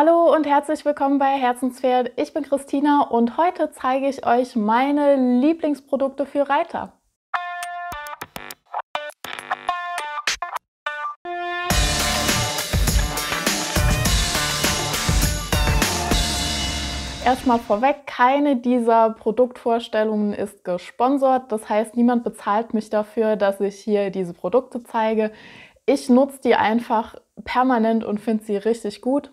Hallo und herzlich willkommen bei Herzenspferd. Ich bin Christina und heute zeige ich euch meine Lieblingsprodukte für Reiter. Erstmal vorweg, keine dieser Produktvorstellungen ist gesponsert. Das heißt, niemand bezahlt mich dafür, dass ich hier diese Produkte zeige. Ich nutze die einfach permanent und finde sie richtig gut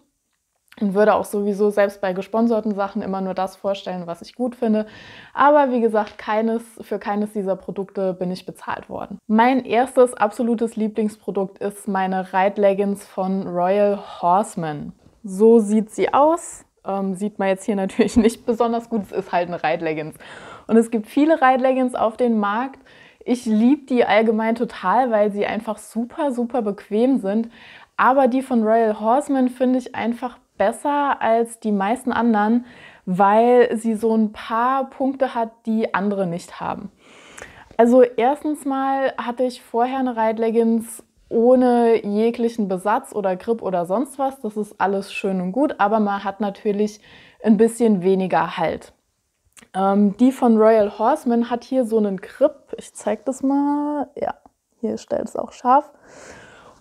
und würde auch sowieso selbst bei gesponserten Sachen immer nur das vorstellen, was ich gut finde. Aber wie gesagt, keines, für keines dieser Produkte bin ich bezahlt worden. Mein erstes absolutes Lieblingsprodukt ist meine Reitleggings von Royal Horseman. So sieht sie aus. Ähm, sieht man jetzt hier natürlich nicht besonders gut. Es ist halt eine Reitleggings. Und es gibt viele Reitleggings auf dem Markt. Ich liebe die allgemein total, weil sie einfach super, super bequem sind. Aber die von Royal Horseman finde ich einfach besser als die meisten anderen, weil sie so ein paar Punkte hat, die andere nicht haben. Also erstens mal hatte ich vorher eine Reitleggings ohne jeglichen Besatz oder Grip oder sonst was. Das ist alles schön und gut, aber man hat natürlich ein bisschen weniger Halt. Ähm, die von Royal Horseman hat hier so einen Grip. Ich zeige das mal. Ja, hier stellt es auch scharf.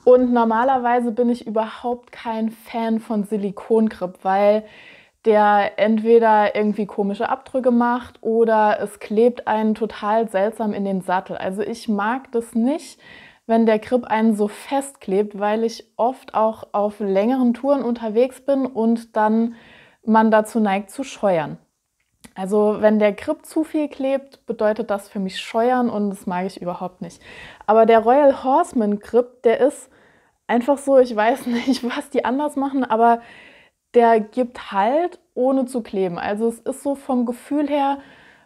Und normalerweise bin ich überhaupt kein Fan von Silikongrip, weil der entweder irgendwie komische Abdrücke macht oder es klebt einen total seltsam in den Sattel. Also ich mag das nicht, wenn der Grip einen so festklebt, weil ich oft auch auf längeren Touren unterwegs bin und dann man dazu neigt zu scheuern. Also wenn der Grip zu viel klebt, bedeutet das für mich scheuern und das mag ich überhaupt nicht. Aber der Royal Horseman Grip, der ist einfach so, ich weiß nicht, was die anders machen, aber der gibt Halt, ohne zu kleben. Also es ist so vom Gefühl her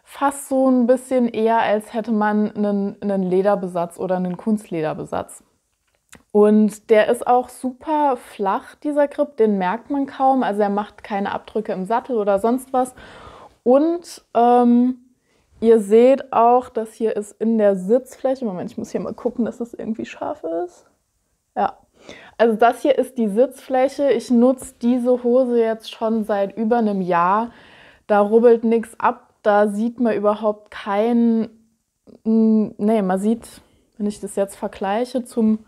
fast so ein bisschen eher, als hätte man einen, einen Lederbesatz oder einen Kunstlederbesatz. Und der ist auch super flach, dieser Grip, den merkt man kaum. Also er macht keine Abdrücke im Sattel oder sonst was. Und ähm, ihr seht auch, dass hier ist in der Sitzfläche, Moment, ich muss hier mal gucken, dass das irgendwie scharf ist. Ja, also das hier ist die Sitzfläche. Ich nutze diese Hose jetzt schon seit über einem Jahr. Da rubbelt nichts ab. Da sieht man überhaupt kein... Nee, man sieht, wenn ich das jetzt vergleiche zum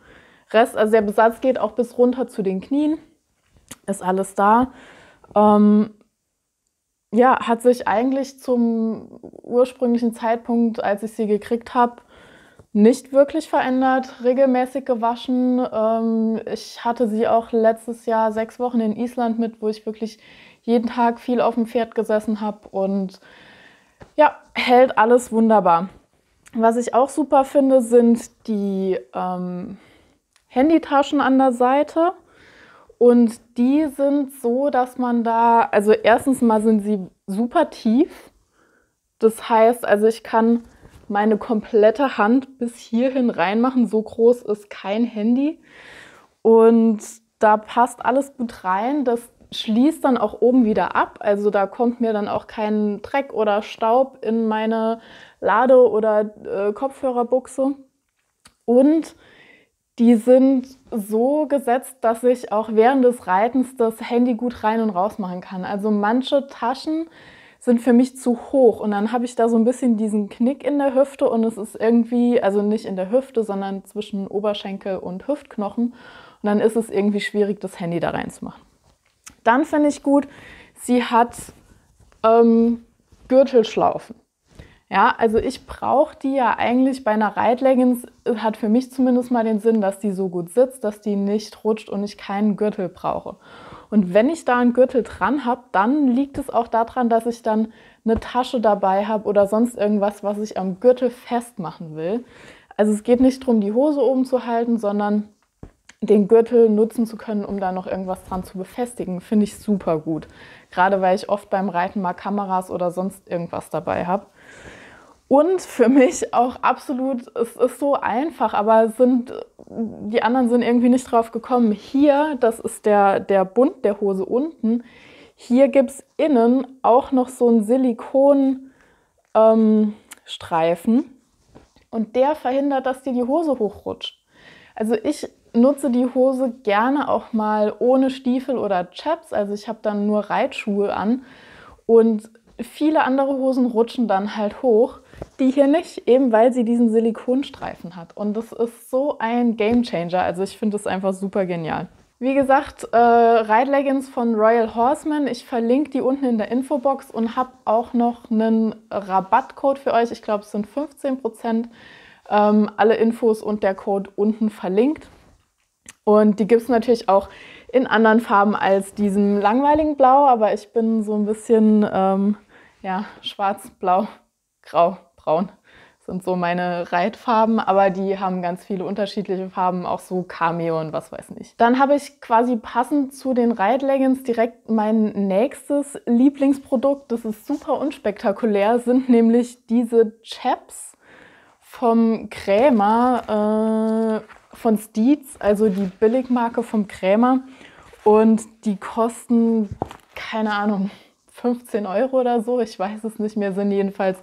Rest, also der Besatz geht auch bis runter zu den Knien. Ist alles da. Ähm, ja, hat sich eigentlich zum ursprünglichen Zeitpunkt, als ich sie gekriegt habe, nicht wirklich verändert, regelmäßig gewaschen. Ähm, ich hatte sie auch letztes Jahr sechs Wochen in Island mit, wo ich wirklich jeden Tag viel auf dem Pferd gesessen habe und ja, hält alles wunderbar. Was ich auch super finde, sind die ähm, Handytaschen an der Seite. Und die sind so, dass man da, also erstens mal sind sie super tief. Das heißt, also ich kann meine komplette Hand bis hierhin reinmachen. So groß ist kein Handy. Und da passt alles gut rein. Das schließt dann auch oben wieder ab. Also da kommt mir dann auch kein Dreck oder Staub in meine Lade- oder äh, Kopfhörerbuchse. Und die sind so gesetzt, dass ich auch während des Reitens das Handy gut rein und raus machen kann. Also manche Taschen sind für mich zu hoch. Und dann habe ich da so ein bisschen diesen Knick in der Hüfte und es ist irgendwie, also nicht in der Hüfte, sondern zwischen Oberschenkel und Hüftknochen. Und dann ist es irgendwie schwierig, das Handy da reinzumachen. Dann finde ich gut, sie hat ähm, Gürtelschlaufen. Ja, also ich brauche die ja eigentlich bei einer Reitleggings, hat für mich zumindest mal den Sinn, dass die so gut sitzt, dass die nicht rutscht und ich keinen Gürtel brauche. Und wenn ich da einen Gürtel dran habe, dann liegt es auch daran, dass ich dann eine Tasche dabei habe oder sonst irgendwas, was ich am Gürtel festmachen will. Also es geht nicht darum, die Hose oben zu halten, sondern den Gürtel nutzen zu können, um da noch irgendwas dran zu befestigen, finde ich super gut. Gerade weil ich oft beim Reiten mal Kameras oder sonst irgendwas dabei habe. Und für mich auch absolut, es ist so einfach, aber sind, die anderen sind irgendwie nicht drauf gekommen. Hier, das ist der, der Bund der Hose unten, hier gibt es innen auch noch so einen Silikonstreifen. Ähm, und der verhindert, dass dir die Hose hochrutscht. Also ich nutze die Hose gerne auch mal ohne Stiefel oder Chaps. Also ich habe dann nur Reitschuhe an und viele andere Hosen rutschen dann halt hoch. Die hier nicht, eben weil sie diesen Silikonstreifen hat. Und das ist so ein Game Changer. Also ich finde es einfach super genial. Wie gesagt, äh, Reitleggings von Royal Horseman. Ich verlinke die unten in der Infobox und habe auch noch einen Rabattcode für euch. Ich glaube, es sind 15%. Ähm, alle Infos und der Code unten verlinkt. Und die gibt es natürlich auch in anderen Farben als diesem langweiligen Blau, aber ich bin so ein bisschen ähm, ja, schwarz, blau, grau, braun sind so meine Reitfarben, aber die haben ganz viele unterschiedliche Farben, auch so Cameo und was weiß nicht. Dann habe ich quasi passend zu den Reitleggings direkt mein nächstes Lieblingsprodukt. Das ist super unspektakulär, sind nämlich diese Chaps vom Krämer äh, von Steeds, also die Billigmarke vom Krämer. Und die kosten, keine Ahnung, 15 Euro oder so. Ich weiß es nicht mehr, sind jedenfalls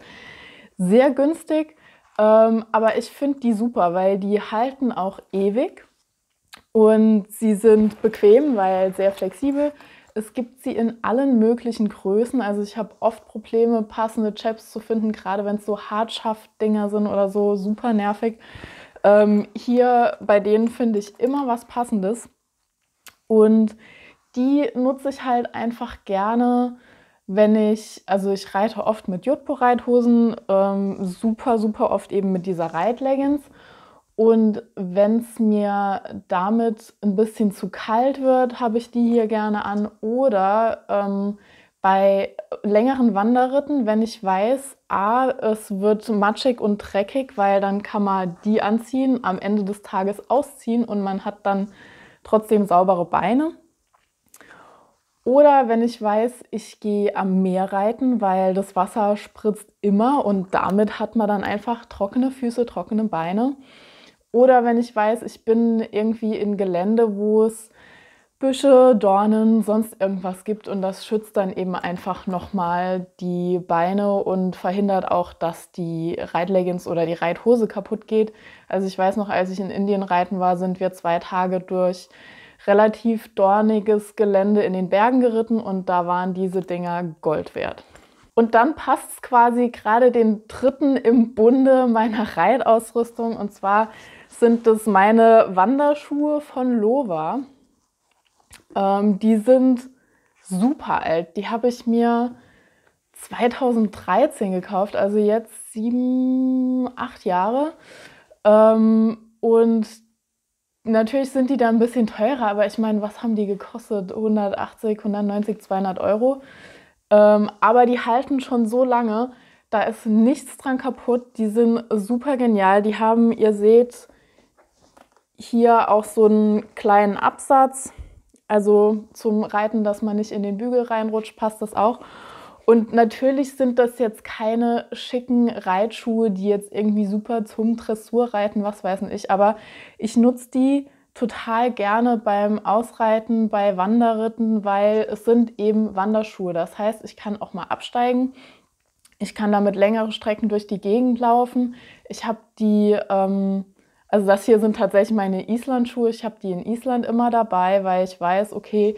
sehr günstig. Ähm, aber ich finde die super, weil die halten auch ewig und sie sind bequem, weil sehr flexibel. Es gibt sie in allen möglichen Größen. Also ich habe oft Probleme, passende Chaps zu finden, gerade wenn es so Hartschaft-Dinger sind oder so, super nervig. Ähm, hier bei denen finde ich immer was Passendes. Und die nutze ich halt einfach gerne wenn ich, also ich reite oft mit Jutpo-Reithosen, ähm, super, super oft eben mit dieser Reitleggings. Und wenn es mir damit ein bisschen zu kalt wird, habe ich die hier gerne an. Oder ähm, bei längeren Wanderritten, wenn ich weiß, a, es wird matschig und dreckig, weil dann kann man die anziehen, am Ende des Tages ausziehen und man hat dann trotzdem saubere Beine. Oder wenn ich weiß, ich gehe am Meer reiten, weil das Wasser spritzt immer und damit hat man dann einfach trockene Füße, trockene Beine. Oder wenn ich weiß, ich bin irgendwie in Gelände, wo es Büsche, Dornen, sonst irgendwas gibt und das schützt dann eben einfach nochmal die Beine und verhindert auch, dass die Reitleggings oder die Reithose kaputt geht. Also ich weiß noch, als ich in Indien reiten war, sind wir zwei Tage durch relativ dorniges Gelände in den Bergen geritten und da waren diese Dinger Gold wert. Und dann passt es quasi gerade den dritten im Bunde meiner Reitausrüstung und zwar sind das meine Wanderschuhe von Lova. Ähm, die sind super alt. Die habe ich mir 2013 gekauft, also jetzt sieben, acht Jahre. Ähm, und Natürlich sind die da ein bisschen teurer, aber ich meine, was haben die gekostet? 180, 190, 200 Euro. Ähm, aber die halten schon so lange, da ist nichts dran kaputt. Die sind super genial. Die haben, ihr seht, hier auch so einen kleinen Absatz. Also zum Reiten, dass man nicht in den Bügel reinrutscht, passt das auch. Und natürlich sind das jetzt keine schicken Reitschuhe, die jetzt irgendwie super zum Dressurreiten, was weiß ich. Aber ich nutze die total gerne beim Ausreiten, bei Wanderritten, weil es sind eben Wanderschuhe. Das heißt, ich kann auch mal absteigen. Ich kann damit längere Strecken durch die Gegend laufen. Ich habe die, ähm, also das hier sind tatsächlich meine Islandschuhe. Ich habe die in Island immer dabei, weil ich weiß, okay,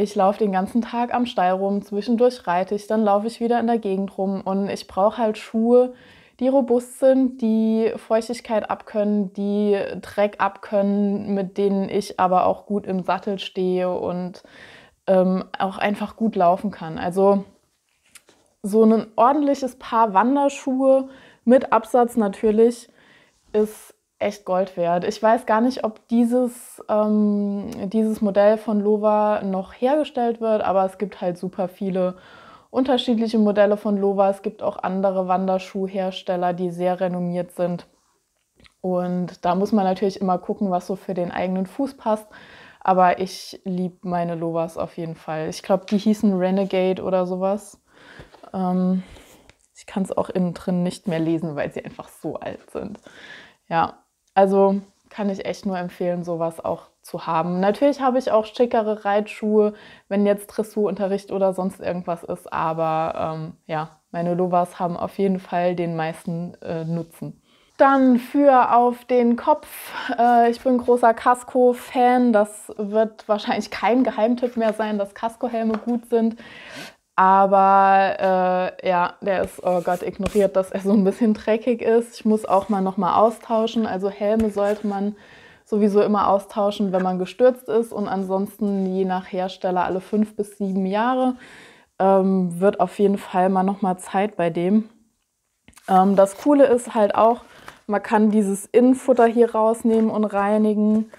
ich laufe den ganzen Tag am Stall rum, zwischendurch reite ich, dann laufe ich wieder in der Gegend rum und ich brauche halt Schuhe, die robust sind, die Feuchtigkeit abkönnen, die Dreck abkönnen, mit denen ich aber auch gut im Sattel stehe und ähm, auch einfach gut laufen kann. Also so ein ordentliches Paar Wanderschuhe mit Absatz natürlich ist echt Gold wert. Ich weiß gar nicht, ob dieses, ähm, dieses Modell von Lova noch hergestellt wird, aber es gibt halt super viele unterschiedliche Modelle von Lova. Es gibt auch andere Wanderschuhhersteller, die sehr renommiert sind. Und da muss man natürlich immer gucken, was so für den eigenen Fuß passt. Aber ich liebe meine Lovas auf jeden Fall. Ich glaube, die hießen Renegade oder sowas. Ähm, ich kann es auch innen drin nicht mehr lesen, weil sie einfach so alt sind. Ja, also kann ich echt nur empfehlen, sowas auch zu haben. Natürlich habe ich auch schickere Reitschuhe, wenn jetzt Dressurunterricht oder sonst irgendwas ist, aber ähm, ja, meine Lovas haben auf jeden Fall den meisten äh, Nutzen. Dann für auf den Kopf. Äh, ich bin großer Casco-Fan. Das wird wahrscheinlich kein Geheimtipp mehr sein, dass Casco-Helme gut sind. Aber äh, ja, der ist, oh Gott, ignoriert, dass er so ein bisschen dreckig ist. Ich muss auch mal nochmal austauschen. Also Helme sollte man sowieso immer austauschen, wenn man gestürzt ist. Und ansonsten je nach Hersteller alle fünf bis sieben Jahre. Ähm, wird auf jeden Fall mal nochmal Zeit bei dem. Ähm, das Coole ist halt auch, man kann dieses Innenfutter hier rausnehmen und reinigen.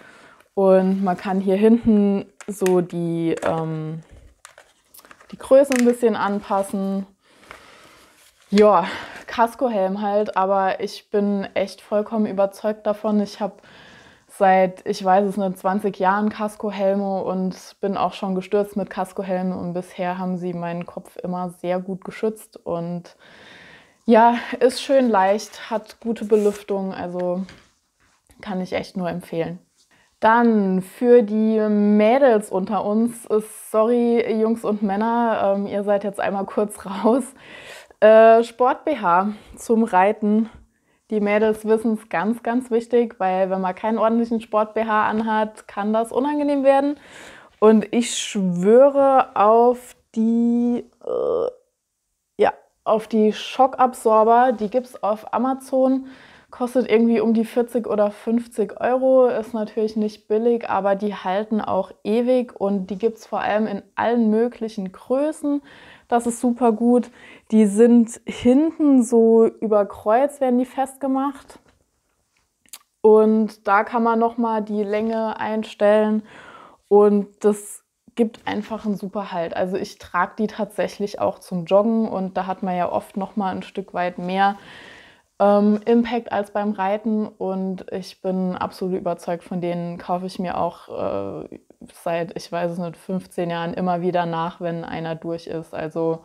Und man kann hier hinten so die, ähm, die Größe ein bisschen anpassen. Ja, Kaskohelm halt, aber ich bin echt vollkommen überzeugt davon. Ich habe seit, ich weiß es nicht, 20 Jahren Kaskohelme und bin auch schon gestürzt mit Kaskohelmen und bisher haben sie meinen Kopf immer sehr gut geschützt und ja, ist schön leicht, hat gute Belüftung, also kann ich echt nur empfehlen. Dann für die Mädels unter uns sorry Jungs und Männer, ähm, ihr seid jetzt einmal kurz raus. Äh, Sport BH zum Reiten. Die Mädels wissen es ganz, ganz wichtig, weil wenn man keinen ordentlichen Sport BH anhat, kann das unangenehm werden. Und ich schwöre auf die äh, auf die Schockabsorber. Die gibt es auf Amazon. Kostet irgendwie um die 40 oder 50 Euro. Ist natürlich nicht billig, aber die halten auch ewig und die gibt es vor allem in allen möglichen Größen. Das ist super gut. Die sind hinten so über Kreuz, werden die festgemacht. Und da kann man nochmal die Länge einstellen. Und das gibt einfach einen super Halt. Also ich trage die tatsächlich auch zum Joggen und da hat man ja oft noch mal ein Stück weit mehr ähm, Impact als beim Reiten und ich bin absolut überzeugt von denen, kaufe ich mir auch äh, seit, ich weiß es nicht, 15 Jahren immer wieder nach, wenn einer durch ist. Also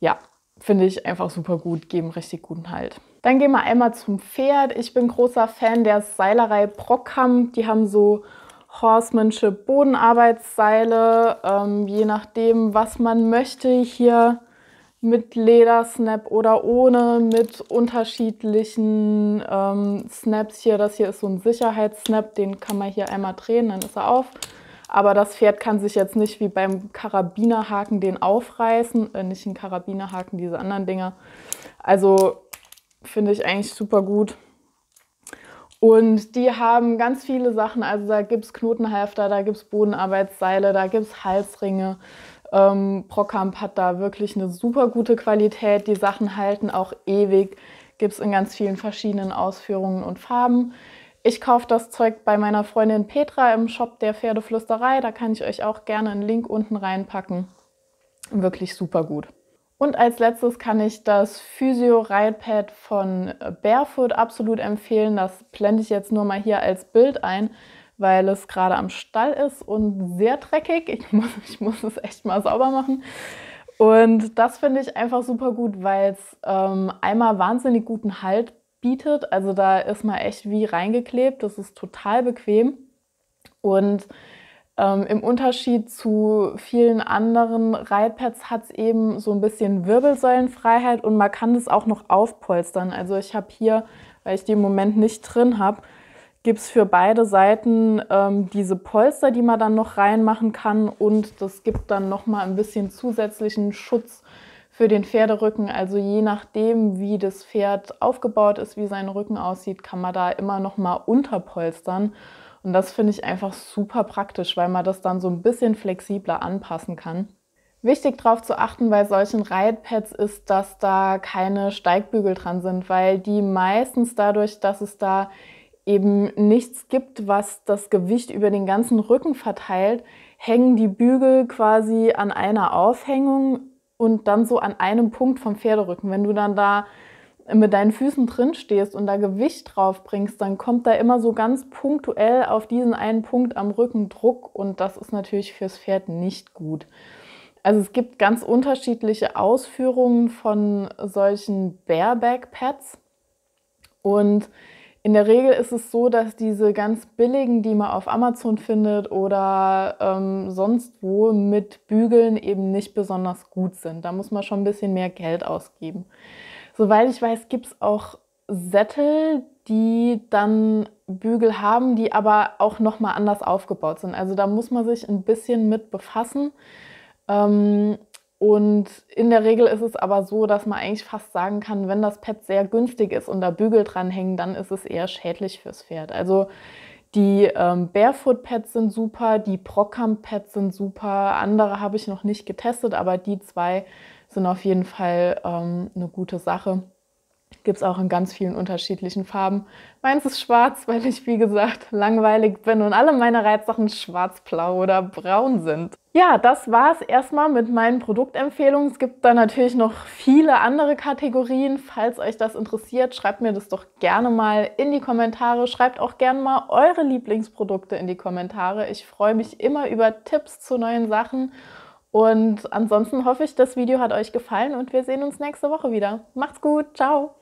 ja, finde ich einfach super gut, geben richtig guten Halt. Dann gehen wir einmal zum Pferd. Ich bin großer Fan der Seilerei Brockham. Die haben so Horsemanship Bodenarbeitsseile, ähm, je nachdem, was man möchte. Hier mit Ledersnap oder ohne, mit unterschiedlichen ähm, Snaps hier. Das hier ist so ein Sicherheitssnap, den kann man hier einmal drehen, dann ist er auf. Aber das Pferd kann sich jetzt nicht wie beim Karabinerhaken den aufreißen, äh, nicht ein Karabinerhaken, diese anderen Dinger. Also finde ich eigentlich super gut. Und die haben ganz viele Sachen, also da gibt es Knotenhalfter, da gibt es Bodenarbeitsseile, da gibt es Halsringe. Ähm, Procamp hat da wirklich eine super gute Qualität. Die Sachen halten auch ewig. Gibt es in ganz vielen verschiedenen Ausführungen und Farben. Ich kaufe das Zeug bei meiner Freundin Petra im Shop der Pferdeflüsterei. Da kann ich euch auch gerne einen Link unten reinpacken. Wirklich super gut. Und als letztes kann ich das Physio Pad von Barefoot absolut empfehlen. Das blende ich jetzt nur mal hier als Bild ein, weil es gerade am Stall ist und sehr dreckig. Ich muss, ich muss es echt mal sauber machen. Und das finde ich einfach super gut, weil es ähm, einmal wahnsinnig guten Halt bietet. Also da ist man echt wie reingeklebt. Das ist total bequem. Und ähm, Im Unterschied zu vielen anderen Reitpads hat es eben so ein bisschen Wirbelsäulenfreiheit und man kann das auch noch aufpolstern. Also ich habe hier, weil ich die im Moment nicht drin habe, gibt es für beide Seiten ähm, diese Polster, die man dann noch reinmachen kann und das gibt dann nochmal ein bisschen zusätzlichen Schutz für den Pferderücken. Also je nachdem, wie das Pferd aufgebaut ist, wie sein Rücken aussieht, kann man da immer nochmal unterpolstern. Und das finde ich einfach super praktisch, weil man das dann so ein bisschen flexibler anpassen kann. Wichtig darauf zu achten bei solchen Reitpads ist, dass da keine Steigbügel dran sind, weil die meistens dadurch, dass es da eben nichts gibt, was das Gewicht über den ganzen Rücken verteilt, hängen die Bügel quasi an einer Aufhängung und dann so an einem Punkt vom Pferderücken. Wenn du dann da mit deinen Füßen drin stehst und da Gewicht drauf bringst, dann kommt da immer so ganz punktuell auf diesen einen Punkt am Rücken Druck und das ist natürlich fürs Pferd nicht gut. Also es gibt ganz unterschiedliche Ausführungen von solchen Bareback Pads und in der Regel ist es so, dass diese ganz billigen, die man auf Amazon findet oder ähm, sonst wo mit Bügeln eben nicht besonders gut sind. Da muss man schon ein bisschen mehr Geld ausgeben. Soweit ich weiß, gibt es auch Sättel, die dann Bügel haben, die aber auch nochmal anders aufgebaut sind. Also da muss man sich ein bisschen mit befassen. Ähm, und in der Regel ist es aber so, dass man eigentlich fast sagen kann, wenn das Pad sehr günstig ist und da Bügel dranhängen, dann ist es eher schädlich fürs Pferd. Also die ähm, Barefoot-Pads sind super, die Procamp-Pads sind super. Andere habe ich noch nicht getestet, aber die zwei sind auf jeden Fall ähm, eine gute Sache. Gibt es auch in ganz vielen unterschiedlichen Farben. Meins ist schwarz, weil ich, wie gesagt, langweilig bin und alle meine Reitsachen schwarz-blau oder braun sind. Ja, das war es erstmal mit meinen Produktempfehlungen. Es gibt da natürlich noch viele andere Kategorien. Falls euch das interessiert, schreibt mir das doch gerne mal in die Kommentare. Schreibt auch gerne mal eure Lieblingsprodukte in die Kommentare. Ich freue mich immer über Tipps zu neuen Sachen. Und ansonsten hoffe ich, das Video hat euch gefallen und wir sehen uns nächste Woche wieder. Macht's gut, ciao!